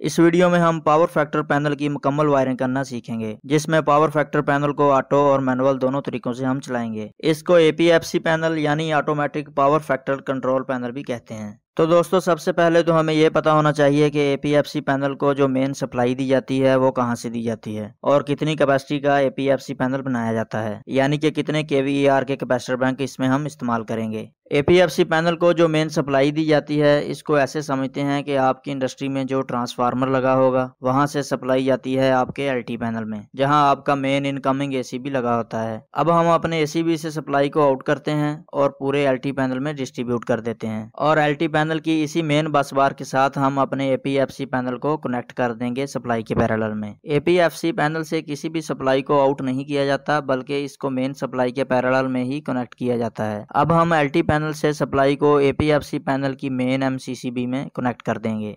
इस वीडियो में हम पावर फैक्टर पैनल की मुकम्मल वायरिंग करना सीखेंगे, जिसमें पावर फैक्टर पैनल को ऑटो और मैनुअल दोनों तरीकों से हम चलाएँगे। इसको एपीएफसी पैनल यानी automatic power factor control panel भी कहते हैं। तो दोस्तों, सबसे पहले तो हमें ये पता होना चाहिए कि एपीएफसी पैनल को जो मेन सप्लाई दी जाती है, वो कहाँ से दी जाती है और कितनी कैपेसिटी का एपीएफसी पैनल बनाया जाता है, यानी कि कितने के के कैपेसिटर बैंक इसमें हम इस्तेमाल करेंगे। एपीएफसी पैनल को जो मेन सप्लाई दी जाती है, इसको ऐसे समझते हैं कि आपकी इंडस्ट्री में जो ट्रांसफार्मर लगा होगा, वहाँ से सप्लाई जाती है आपके एलटी पैनल में, जहाँ आपका मेन इनकमिंग एसीबी लगा होता है। अब हम अपने एसीबी से सप्लाई को आउट करते हैं और पूरे एलटी पैनल में डिस्ट्रीब्यूट कर देते हैं। और एलटी पैनल की इसी मेन बस बार के साथ हम अपने एपीएफसी पैनल को कनेक्ट कर देंगे सप्लाई के पैरल में। एपीएफसी पैनल से किसी भी सप्लाई को आउट नहीं किया जाता, बल्कि इसको मेन सप्लाई के पैरल में ही कनेक्ट किया जाता है। अब हम एल पैनल से सप्लाई को एपीएफसी पैनल की मेन एमसीसीबी में कनेक्ट कर देंगे।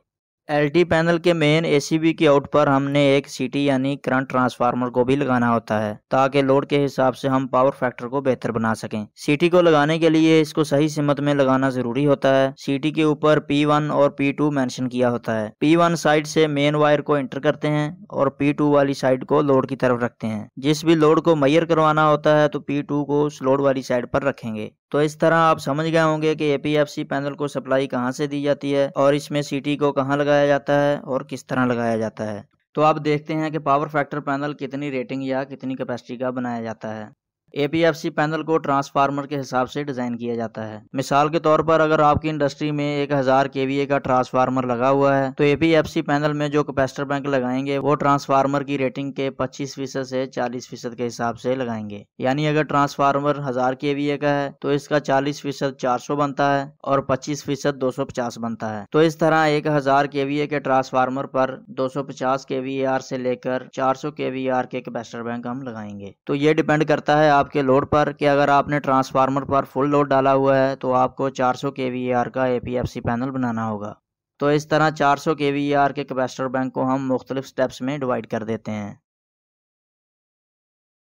एलटी पैनल के मेन एसीबी के आउट पर हमने एक सीटी यानी करंट ट्रांसफार्मर को भी लगाना होता है, ताकि लोड के हिसाब से हम पावर फैक्टर को बेहतर बना सकें। सीटी को लगाने के लिए इसको सही सिमत में लगाना ज़रूरी होता है। सीटी के ऊपर P1 और P2 मेंशन किया होता है। P1 साइड से मेन वायर को इंटर करते हैं और P2 वाली साइड को लोड की तरफ़ रखते हैं। जिस भी लोड को मैयर करवाना होता है तो P2 को लोड वाली साइड पर रखेंगे। तो इस तरह आप समझ गए होंगे कि एपीएफसी पैनल को सप्लाई कहाँ से दी जाती है और इसमें सीटी को कहाँ लगाया जाता है और किस तरह लगाया जाता है। तो आप देखते हैं कि पावर फैक्टर पैनल कितनी रेटिंग या कितनी कैपेसिटी का बनाया जाता है। एपीएफसी पैनल को ट्रांसफार्मर के हिसाब से डिज़ाइन किया जाता है। मिसाल के तौर पर अगर आपकी इंडस्ट्री में एक हज़ार के का ट्रांसफार्मर लगा हुआ है तो एपीएफसी पैनल में जो कैपेसिटर बैंक लगाएँगे, वो ट्रांसफार्मर की रेटिंग के 25 फ़ीसद से 40 फ़ीसद के हिसाब से लगाएँगे। यानी अगर ट्रांसफार्मर हज़ार के का है तो इसका चालीस फ़ीसद चार सौ बनता है और पच्चीस फ़ीसद दो सौ पचास बनता है। तो इस तरह एक हज़ार के के ट्रांसफार्मर पर दो सौ से लेकर चार सौ के कैपेसिटर बैंक हम लगाएँगे। तो ये डिपेंड करता है आपके लोड पर कि अगर आपने ट्रांसफार्मर पर फुल लोड डाला हुआ है तो आपको 400 के का एपीएफसी पैनल बनाना होगा। तो इस तरह 400 के के कैपेसिटर बैंक को हम मुख्तलिफ़ स्टेप्स में डिवाइड कर देते हैं।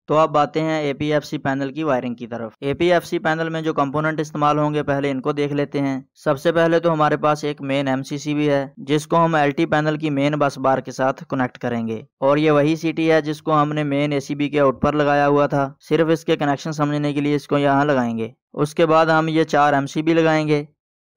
तो अब आते हैं एपीएफसी पैनल की वायरिंग की तरफ़। एपीएफसी पैनल में जो कंपोनेंट इस्तेमाल होंगे, पहले इनको देख लेते हैं। सबसे पहले तो हमारे पास एक मेन एमसीसी भी है, जिसको हम एलटी पैनल की मेन बस बार के साथ कनेक्ट करेंगे। और ये वही सीटी है जिसको हमने मेन एसीबी के आउट पर लगाया हुआ था। सिर्फ़ इसके कनेक्शन समझने के लिए इसको यहाँ लगाएँगे। उसके बाद हम ये चार एमसीबी लगाएँगे।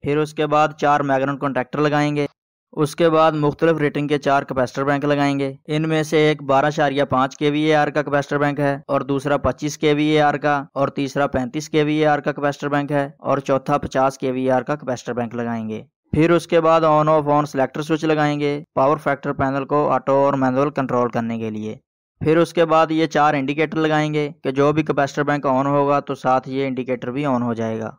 फिर उसके बाद चार मैग्नेट कॉन्ट्रैक्टर लगाएँगे। उसके बाद मुख्तलिफ़ रेटिंग के चार कैपेसिटर बैंक लगाएँगे। इनमें से एक बारह शारिया पाँच के वी ए आर का कैपेसिटर बैंक है और दूसरा पच्चीस के वी ए आर का और तीसरा पैंतीस के वी ए आर का कैपेसिटर बैंक है और चौथा पचास के वी आर का कैपेसिटर बैंक लगाएँगे। फिर उसके बाद on off on selector switch लगाएँगे पावर फैक्टर पैनल को ऑटो और मैनुअल कंट्रोल करने के लिए। फिर उसके बाद ये चार इंडिकेटर लगाएँगे कि जो भी कैपेसिटर बैंक ऑन होगा तो साथ ये इंडिकेटर भी ऑन हो जाएगा।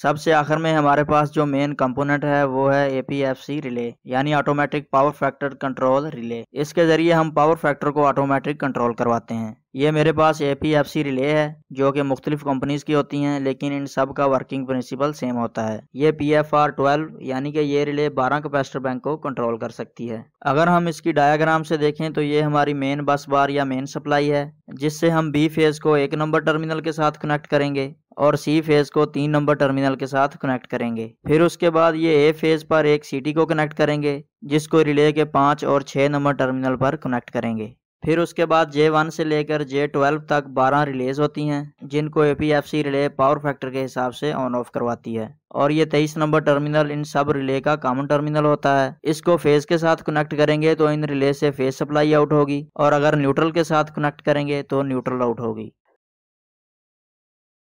सबसे आखिर में हमारे पास जो मेन कंपोनेंट है, वो है एपीएफसी रिले यानी automatic power factor control relay इसके ज़रिए हम पावर फैक्टर को ऑटोमेटिक कंट्रोल करवाते हैं। ये मेरे पास A P F C relay है, जो कि मुख्तलिफ़ कंपनीज़ की होती हैं, लेकिन इन सब का वर्किंग प्रिंसिपल सेम होता है। ये पी एफ़ आर ट्वेल्व यानी कि ये रिले 12 कैपेसिटर बैंक को कंट्रोल कर सकती है। अगर हम इसकी डायग्राम से देखें तो ये हमारी मेन बस बार या मेन सप्लाई है, जिससे हम बी फ़ेज़ को एक नंबर टर्मिनल के साथ कनेक्ट करेंगे। और सी फ़ेज़ को तीन नंबर टर्मिनल के साथ कनेक्ट करेंगे। फिर उसके बाद ये ए फ़ेज़ पर एक सी को कनेक्ट करेंगे, जिसको रिले के पाँच और छह नंबर टर्मिनल पर कनेक्ट करेंगे। फिर उसके बाद जे वन से लेकर जे ट्वेल्व तक बारह रिलेज होती हैं, जिनको A P F C relay power factor के हिसाब से ऑन ऑफ़ करवाती है। और ये तेईस नंबर टर्मिनल इन सब रिले का कॉमन टर्मिनल होता है। इसको फ़ेज़ के साथ कनेक्ट करेंगे तो इन रिले से फ़ेज़ सप्लाई आउट होगी, और अगर न्यूट्रल के साथ कनेक्ट करेंगे तो न्यूट्रल आउट होगी।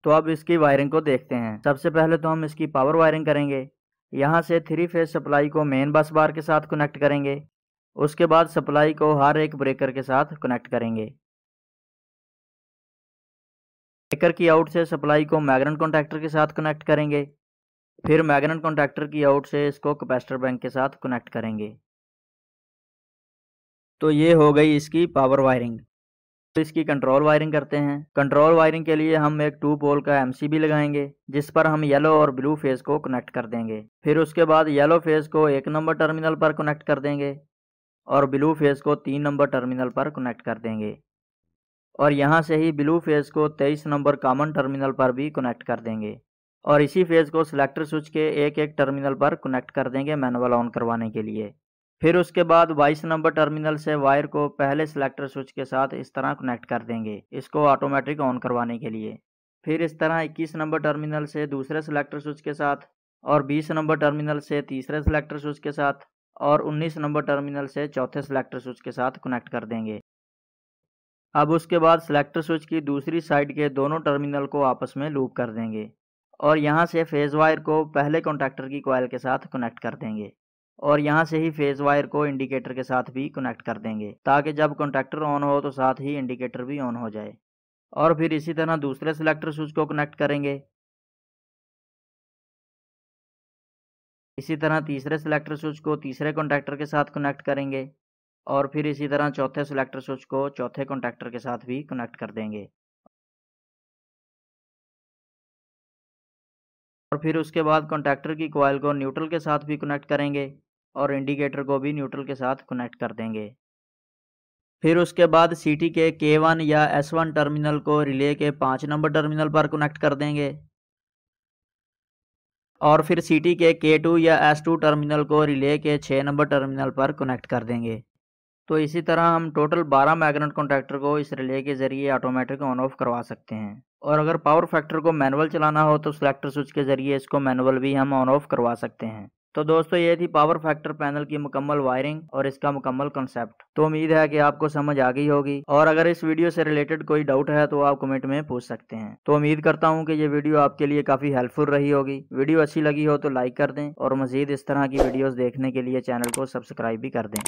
तो अब इसकी वायरिंग को देखते हैं। सबसे पहले तो हम इसकी पावर वायरिंग करेंगे। यहाँ से थ्री फ़ेज़ सप्लाई को मेन बस बार के साथ कनेक्ट करेंगे। उसके बाद सप्लाई को हर एक ब्रेकर के साथ कनेक्ट करेंगे। ब्रेकर की आउट से सप्लाई को मैग्नेट कॉन्टैक्टर के साथ कनेक्ट करेंगे। फिर मैग्नेट कॉन्टैक्टर की आउट से इसको कैपेसिटर बैंक के साथ कनेक्ट करेंगे। तो ये हो गई इसकी पावर वायरिंग तो इसकी कंट्रोल वायरिंग करते हैं। कंट्रोल वायरिंग के लिए हम एक टू पोल का एमसीबी लगाएँगे, जिस पर हम येलो और ब्लू फ़ेज़ को कनेक्ट कर देंगे। फिर उसके बाद येलो फ़ेज़ को एक नंबर टर्मिनल पर कनेक्ट कर देंगे और ब्लू फ़ेज़ को तीन नंबर टर्मिनल पर कनेक्ट कर देंगे। और यहाँ से ही ब्लू फ़ेज़ को तेईस नंबर कॉमन टर्मिनल पर भी कनेक्ट कर देंगे। और इसी फ़ेज़ को सिलेक्टर स्विच के एक एक टर्मिनल पर कनेक्ट कर देंगे मैनुअल ऑन करवाने के लिए। फिर उसके बाद 22 नंबर टर्मिनल से वायर को पहले सिलेक्टर स्विच के साथ इस तरह कनेक्ट कर देंगे, इसको ऑटोमेटिक ऑन करवाने के लिए। फिर इस तरह 21 नंबर टर्मिनल से दूसरे सिलेक्टर स्विच के साथ और 20 नंबर टर्मिनल से तीसरे सिलेक्टर स्विच के साथ और 19 नंबर टर्मिनल से चौथे सिलेक्टर स्विच के साथ कनेक्ट कर देंगे। अब उसके बाद सिलेक्टर स्विच की दूसरी साइड के दोनों टर्मिनल को आपस में लूप कर देंगे और यहाँ से फ़ेज़ वायर को पहले कॉन्टैक्टर की कोयल के साथ कनेक्ट कर देंगे। और यहाँ से ही फ़ेज़ वायर को इंडिकेटर के साथ भी कनेक्ट कर देंगे, ताकि जब कॉन्टैक्टर ऑन हो तो साथ ही इंडिकेटर भी ऑन हो जाए। और फिर इसी तरह दूसरे सिलेक्टर स्विच को कनेक्ट करेंगे। इसी तरह तीसरे सिलेक्टर स्विच को तीसरे कॉन्टैक्टर के साथ कनेक्ट करेंगे, और फिर इसी तरह चौथे सिलेक्टर स्विच को चौथे कॉन्टैक्टर के साथ भी कनेक्ट कर देंगे। और फिर उसके बाद कॉन्टैक्टर की कोयल को न्यूट्रल के साथ भी कनेक्ट करेंगे और इंडिकेटर को भी न्यूट्रल के साथ कनेक्ट कर देंगे। फिर उसके बाद सीटी के के वन या एस वन टर्मिनल को रिले के पाँच नंबर टर्मिनल पर कनेक्ट कर देंगे। और फिर सीटी के के टू या एस टू टर्मिनल को रिले के छः नंबर टर्मिनल पर कनेक्ट कर देंगे। तो इसी तरह हम टोटल 12 मैग्नेट कॉन्टैक्टर को इस रिले के ज़रिए ऑटोमेटिक ऑन ऑफ़ करवा सकते हैं। और अगर पावर फैक्टर को मैनुअल चलाना हो तो सिलेक्टर स्विच के ज़रिए इसको मैनुअल भी हम ऑन ऑफ़ करवा सकते हैं। तो दोस्तों, ये थी पावर फैक्टर पैनल की मुकम्मल वायरिंग और इसका मुकम्मल कंसेप्ट तो उम्मीद है कि आपको समझ आ गई होगी। और अगर इस वीडियो से रिलेटेड कोई डाउट है तो आप कमेंट में पूछ सकते हैं। तो उम्मीद करता हूँ कि ये वीडियो आपके लिए काफ़ी हेल्पफुल रही होगी। वीडियो अच्छी लगी हो तो लाइक कर दें और मजीद इस तरह की वीडियोज़ देखने के लिए चैनल को सब्सक्राइब भी कर दें।